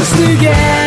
comes together